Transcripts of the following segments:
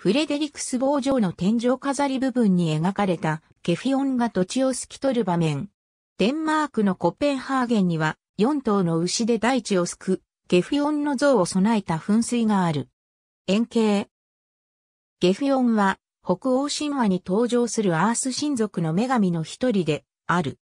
フレデリクス坊城の天井飾り部分に描かれたケフィオンが土地を透き取る場面。デンマークのコペンハーゲンには4頭の牛で大地を救うゲフィオンの像を備えた噴水がある。円形。ゲフィオンは北欧神話に登場するアース神族の女神の一人である。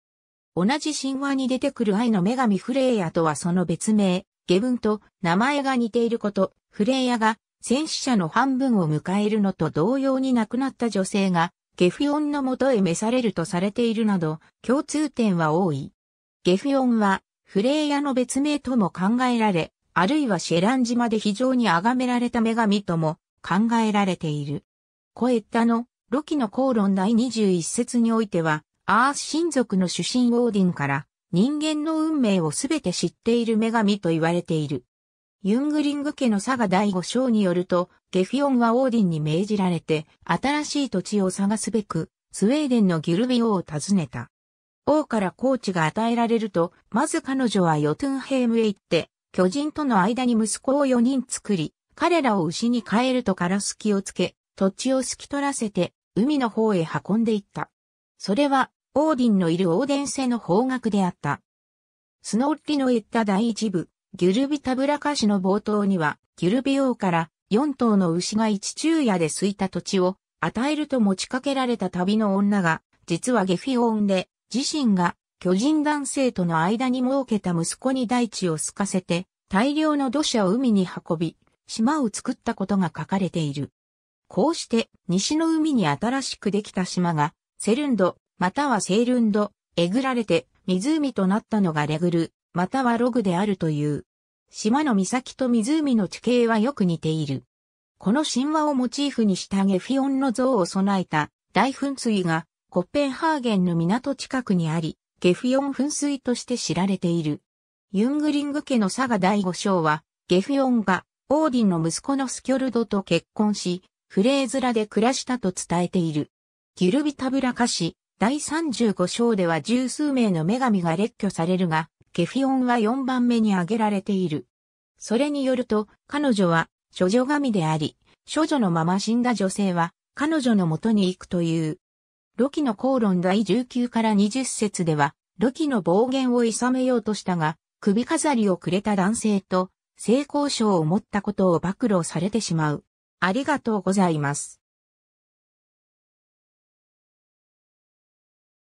同じ神話に出てくる愛の女神フレイヤとはその別名、ゲブンと名前が似ていること、フレイヤが戦死者の半分を迎えるのと同様に亡くなった女性がゲフィオンのもとへ召されるとされているなど、共通点は多い。ゲフィオンは、フレイヤの別名とも考えられ、あるいはシェラン島で非常に崇められた女神とも考えられている。コエッタのロキの口論第21節においては、アース親族の主神オーディンから人間の運命をすべて知っている女神と言われている。ユングリング家のサガ第五章によると、ゲフィオンはオーディンに命じられて、新しい土地を探すべく、スウェーデンのギルヴィ王を訪ねた。王からコーチが与えられると、まず彼女はヨトゥンヘイムへ行って、巨人との間に息子を4人作り、彼らを牛に変えるとからすきをつけ、土地を鋤き取らせて、海の方へ運んでいった。それは、オーディンのいるオーデンセの方角であった。スノーリの言った第一部、ギュルビタブラ歌詞の冒頭には、ギュルビ王から4頭の牛が一昼夜で空いた土地を与えると持ちかけられた旅の女が、実はゲフィオンで、自身が巨人男性との間に設けた息子に大地を透かせて、大量の土砂を海に運び、島を作ったことが書かれている。こうして、西の海に新しくできた島が、セルンド、またはセールンド、えぐられて、湖となったのがレグル、またはログであるという。島の岬と湖の地形はよく似ている。この神話をモチーフにしたゲフィオンの像を備えた大噴水がコッペンハーゲンの港近くにあり、ゲフィオン噴水として知られている。ユングリング家の佐賀第五章は、ゲフィオンがオーディンの息子のスキョルドと結婚し、フレーズラで暮らしたと伝えている。ギルビタブラ歌詞第35章では十数名の女神が列挙されるが、ケフィオンは4番目に挙げられている。それによると、彼女は、処女神であり、処女のまま死んだ女性は、彼女の元に行くという。ロキの口論第19から20節では、ロキの暴言を諌めようとしたが、首飾りをくれた男性と、性交渉を持ったことを暴露されてしまう。ありがとうございます。